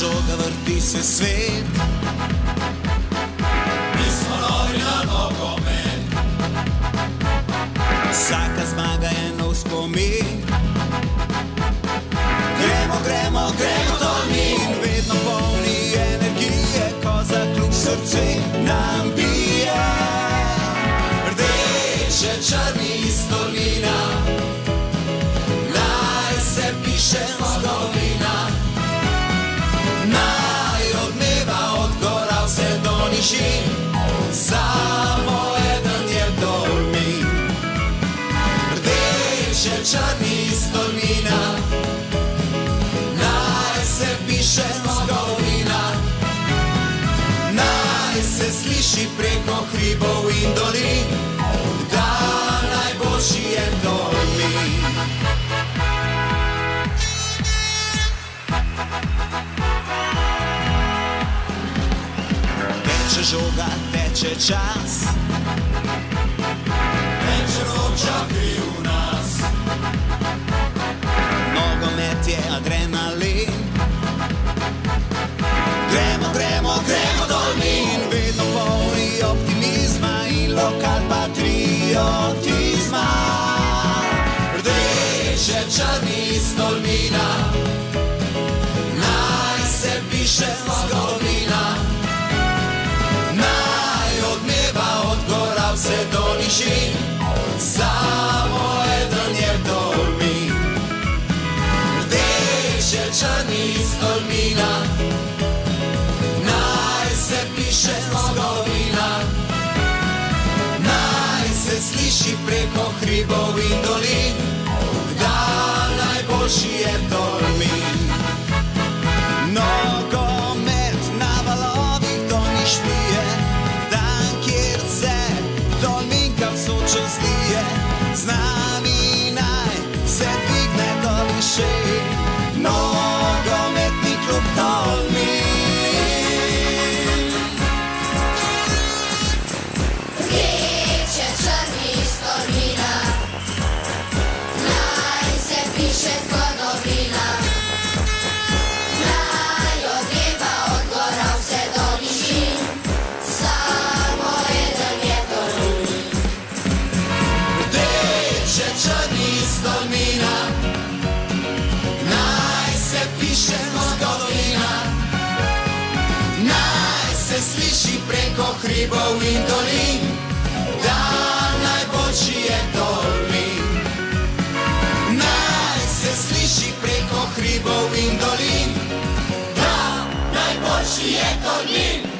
žoga, vrti se svet. Mi smo novi na nogomet. Vsaka zmaga je nov spomin. Gremo, gremo, gremo tolmin, vedno polni energije, ko za klub srce nam bije. Rdeče črni iz Tolmina, naj se piše zgodovina. Sliši preko hribov in dolin, da najboljši je Tolmin. Teče žoga, teče čas, Več rok čakaj v nas, nogomet je adrenalin. Rdeče črni iz Tolmina, naj se piše zgodovina. Naj od dneva od gora vse do nižin, samo eden je Tolmin. Rdeče črni iz Tolmina, naj se piše zgodovina. Naj se sliši preko hribov in dolin, Rdeče črni iz Tolmina, naj se piše zgodovina. Naj se sliši preko hribov in dolin, da najboljši je Tolmin. Naj se sliši preko hribov in dolin, da najboljši je Tolmin.